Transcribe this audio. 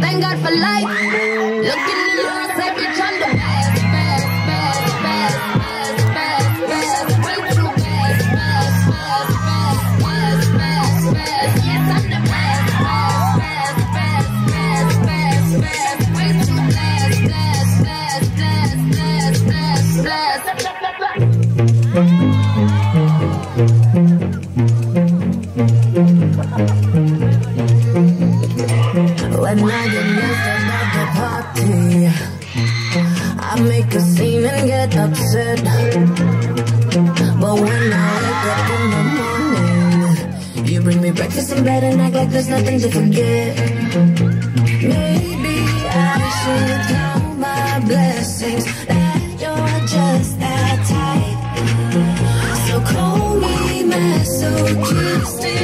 Thank God for life. In the mirror, take too. Yes, I'm the best, too. When I get lifted at the party. I make a scene and get upset. But when I wake up in the morning You bring me breakfast in bed and act like there's nothing to forget. Maybe I should count my blessings That you're just that tight So call me masochistic